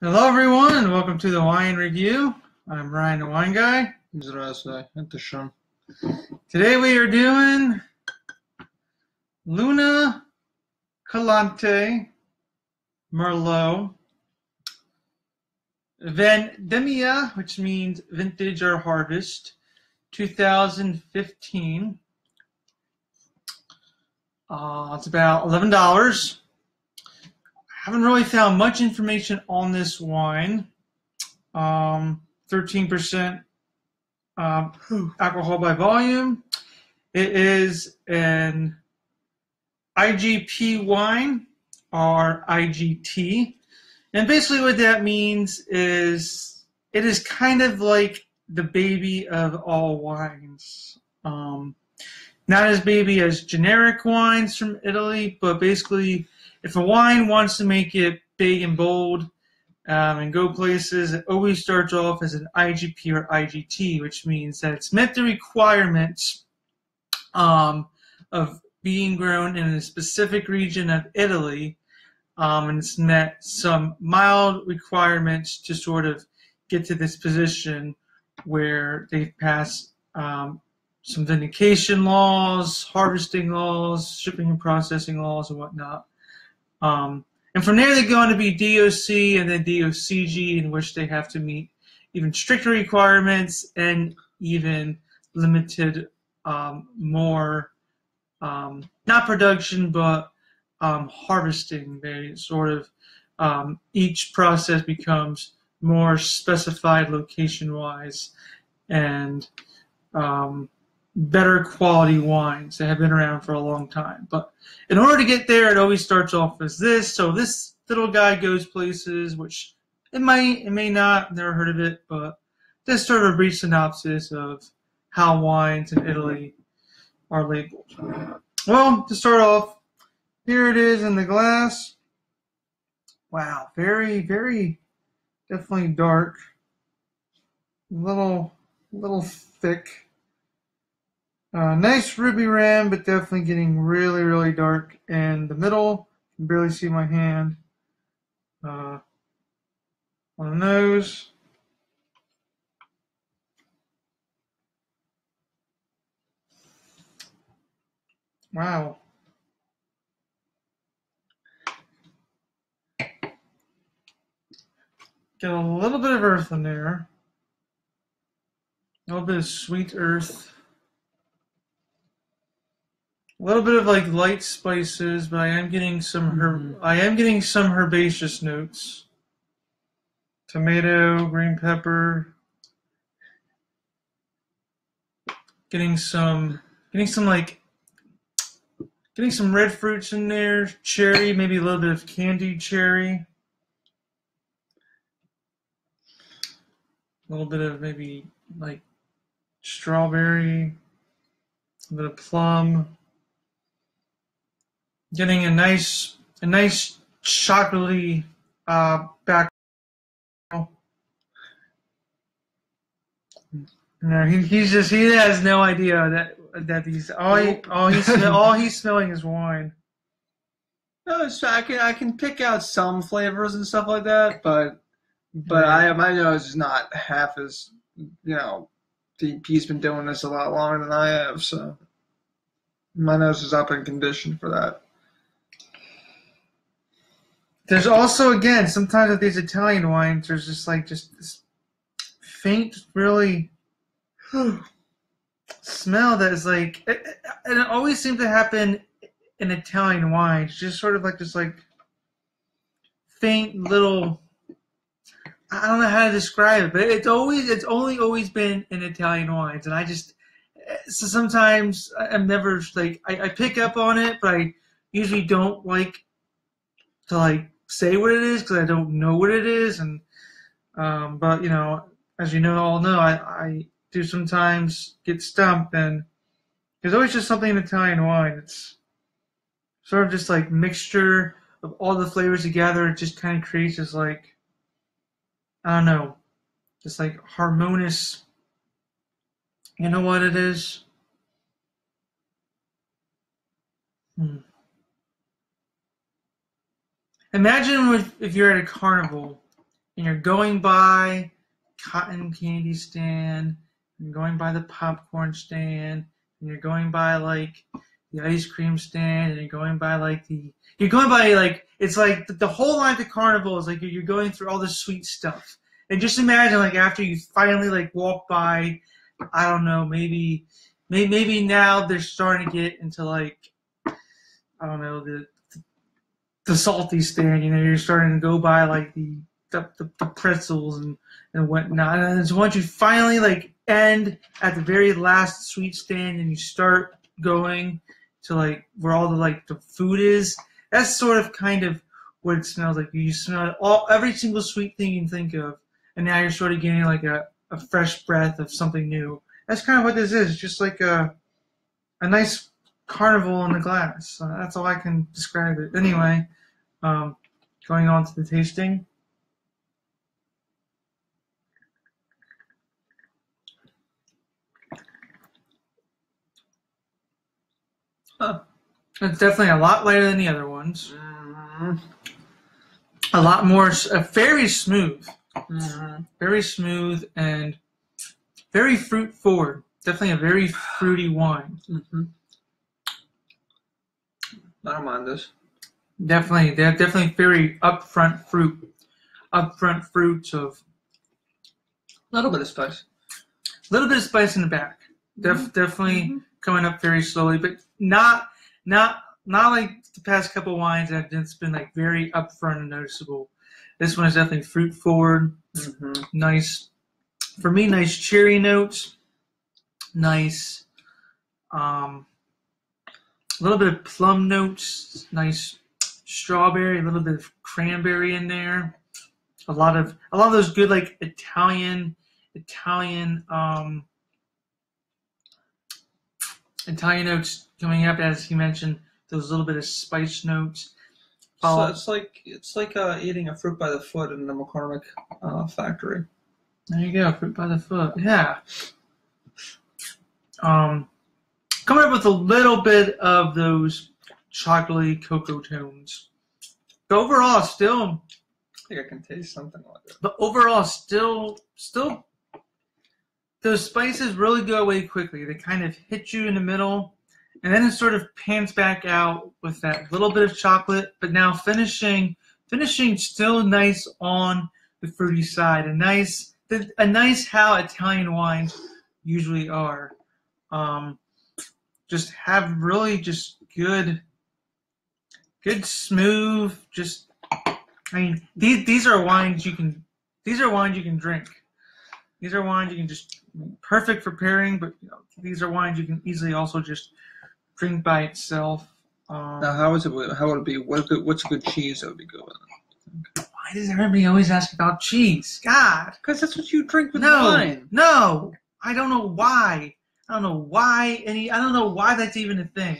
Hello, everyone. and Welcome to the Wine Review. I'm Ryan, the Wine Guy. Today we are doing Luna Calante Merlot Vendemmia, which means vintage or harvest, 2015. Uh, it's about eleven dollars haven't really found much information on this wine. Um, 13% um, alcohol by volume. It is an IGP wine or IGT. And basically, what that means is it is kind of like the baby of all wines. Um, not as baby as generic wines from Italy, but basically, if a wine wants to make it big and bold um, and go places, it always starts off as an IGP or IGT, which means that it's met the requirements um, of being grown in a specific region of Italy, um, and it's met some mild requirements to sort of get to this position where they've passed um, some vindication laws, harvesting laws, shipping and processing laws, and whatnot. Um, and from there, they go on to be DOC and then DOCG, in which they have to meet even stricter requirements and even limited um, more, um, not production, but um, harvesting. They sort of, um, each process becomes more specified location wise and um, better quality wines that have been around for a long time. But in order to get there, it always starts off as this. So this little guy goes places, which it might, it may not, never heard of it, but this sort of a brief synopsis of how wines in Italy are labeled. Well, to start off, here it is in the glass. Wow, very, very, definitely dark. Little, little thick. Uh, nice ruby rim, but definitely getting really, really dark in the middle. Can barely see my hand. Uh, on the nose. Wow. Get a little bit of earth in there. A little bit of sweet earth. A little bit of like light spices, but I am getting some herb. Mm-hmm. I am getting some herbaceous notes. Tomato, green pepper. Getting some, getting some like, getting some red fruits in there. Cherry, maybe a little bit of candied cherry. A little bit of maybe like strawberry, a bit of plum getting a nice a nice chocolatey uh, back. No, he, he's just he has no idea that that he's all he, all he's all he's smelling is wine. No, it's, I can I can pick out some flavors and stuff like that, but but Yeah. I my nose is not half as you know. He's been doing this a lot longer than I have, so my nose is up in condition for that. There's also again sometimes with these Italian wines, there's just like just this faint, really smell that is like, it, and it always seems to happen in Italian wines, just sort of like this like faint little. I don't know how to describe it, but it's always it's only always been in Italian wines, and I just so sometimes I'm never like I, I pick up on it, but I usually don't like to like say what it is because I don't know what it is, and um, but you know, as you know, all know, I, I do sometimes get stumped, and there's always just something in Italian wine. It's sort of just like mixture of all the flavors together. It just kind of creates this like I don't know, just like harmonious. You know what it is? Hmm. Imagine if, you're at a carnival and you're going by cotton candy stand, and going by the popcorn stand, and you're going by like the ice cream stand, and you're going by like the you're going by like it's like the, the whole line to carnival is like you're going through all this sweet stuff. And just imagine like after you finally like walk by, I don't know, maybe maybe, maybe now they're starting to get into like I don't know the the salty stand. You know, you're starting to go by like the the, the, the pretzels and and whatnot. And it's once you finally like end at the very last sweet stand and you start going to like where all the like the food is. That's sort of kind of what it smells like. You smell all every single sweet thing you can think of, and now you're sort of getting like a, a fresh breath of something new. That's kind of what this is, just like a a nice carnival in the glass. Uh, that's all I can describe it. Anyway, um, going on to the tasting. Huh. It's definitely a lot lighter than the other ones. Mhm. A lot more, uh, very smooth, Mhm. very smooth and very fruit forward. Definitely a very fruity wine. Mhm. I don't mind this. Definitely, they're definitely very upfront fruit, upfront fruits of A little bit of spice. a little bit of spice in the back. Def, definitely Mhm. coming up very slowly, but not not not like the past couple wines that it's been like very upfront and noticeable. This one is definitely fruit forward, Mhm. nice for me, nice cherry notes, nice um a little bit of plum notes, nice strawberry, a little bit of cranberry in there. A lot of a lot of those good like Italian Italian um Italian notes coming up as you mentioned, those little bit of spice notes. So it's like it's like uh, eating a fruit by the foot in the McCormick uh, factory. There you go, fruit by the foot. Yeah. Um, coming up with a little bit of those chocolatey cocoa tones. But overall, still, I think I can taste something like it. but overall, still, still, those spices really go away quickly. They kind of hit you in the middle, and then it sort of pans back out with that little bit of chocolate. But now finishing, finishing still nice on the fruity side. A nice, a nice how Italian wines usually are. Um, just have really just good, good smooth. Just, I mean, these these are wines you can. These are wines you can drink. These are wines you can just perfect for pairing, but you know, these are wines you can easily also just drink by itself. Um, Now, how is it? How would it be? What good, what's a good cheese that would be good with it? why does everybody always ask about cheese? God, Because that's what you drink with no, wine. no. I don't know why. I don't know why any. I don't know why that's even a thing.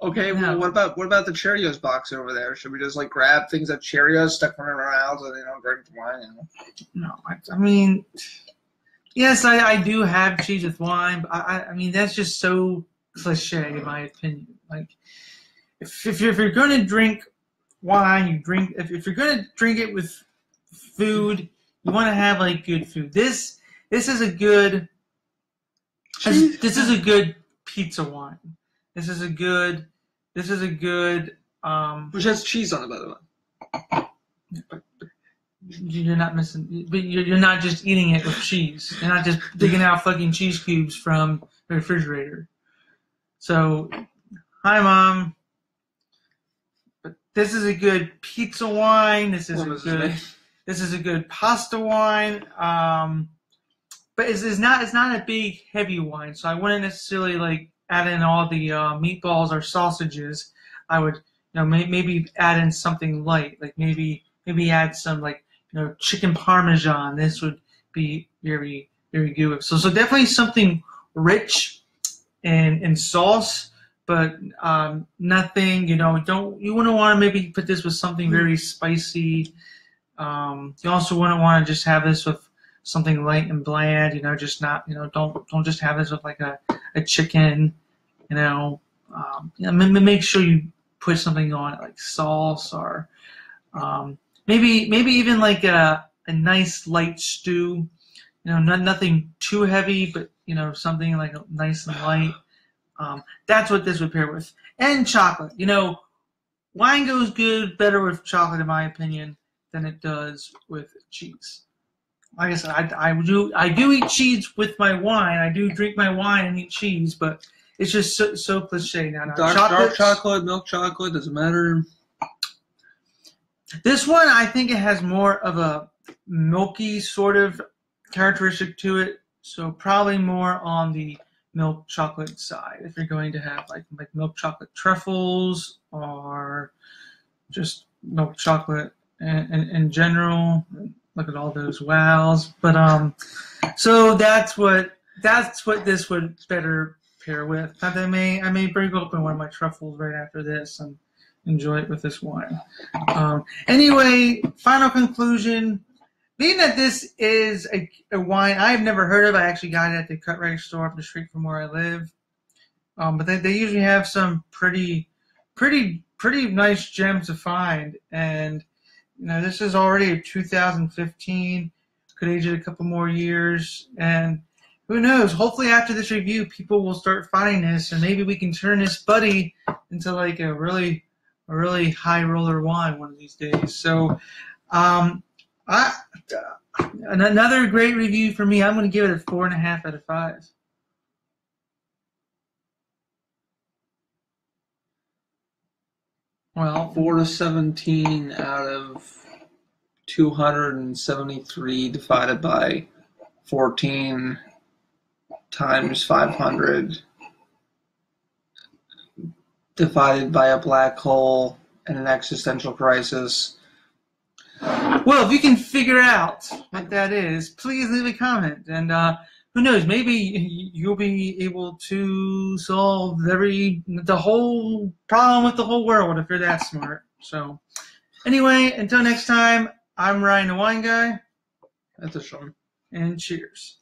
Okay, well, what about what about the Cheerios box over there? Should we just like grab things at Cheerios, stick them in our mouths, and you know, drink the wine? You know? No, I, I mean, yes, I, I do have cheese with wine, but I, I- mean that's just so cliche in my opinion. Like, if if you're, if you're going to drink wine, you drink. If, if you're going to drink it with food, you want to have like good food. This this is a good. This, this is a good pizza wine. This is a good. This is a good. Um, Which has cheese on it, by the way. you're not missing, but you're, you're not just eating it with cheese. You're not just digging out fucking cheese cubes from the refrigerator. So, hi, mom. But this is a good pizza wine. This is What a good. name? This is a good pasta wine. Um, but it's, it's not it's not a big heavy wine, so I wouldn't necessarily like add in all the uh, meatballs or sausages. I would you know may, maybe add in something light, like maybe maybe add some like you know chicken parmesan. This would be very very good. So so definitely something rich in in sauce, but um, nothing you know don't you wouldn't want to maybe put this with something very spicy. Um, you also wouldn't want to just have this with something light and bland. You know, just not you know don't don't just have this with like a, a chicken. You know, um, you know, ma- ma- make sure you put something on it like sauce or um, maybe maybe even like a a nice light stew. You know, not nothing too heavy, but you know, something like nice and light. Um, that's what this would pair with. And chocolate. You know, wine goes good better with chocolate, in my opinion, than it does with cheese. Like I said, I, I do I do eat cheese with my wine. I do drink my wine and eat cheese, but it's just so, so cliche now. now Dark, dark chocolate, milk chocolate, doesn't matter. This one, I think it has more of a milky sort of characteristic to it. So probably more on the milk chocolate side. If you're going to have like like milk chocolate truffles or just milk chocolate in, in, in general. Look at all those wows. But um, so that's what that's what this would better pair with. I may I may break open one of my truffles right after this and enjoy it with this wine. Um, anyway, final conclusion. Being that this is a, a wine I've never heard of, I actually got it at the cut rate store up the street from where I live. Um, but they, they usually have some pretty, pretty, pretty nice gems to find. And you know, this is already a 2015. Could age it a couple more years, and who knows? Hopefully, after this review, people will start finding this, and maybe we can turn this buddy into like a really a really high roller wine one of these days. So, um, I, uh, another great review for me. I'm going to give it a four and a half out of five. Well, Four to seventeen out of two hundred and seventy-three divided by fourteen times five hundred divided by a black hole and an existential crisis. well, if you can figure out what that is, please leave a comment. And uh, who knows? Maybe you'll be able to solve every the whole problem with the whole world if you're that smart. So, anyway, until next time, I'm Ryan the Wine Guy, That's a shame. and cheers.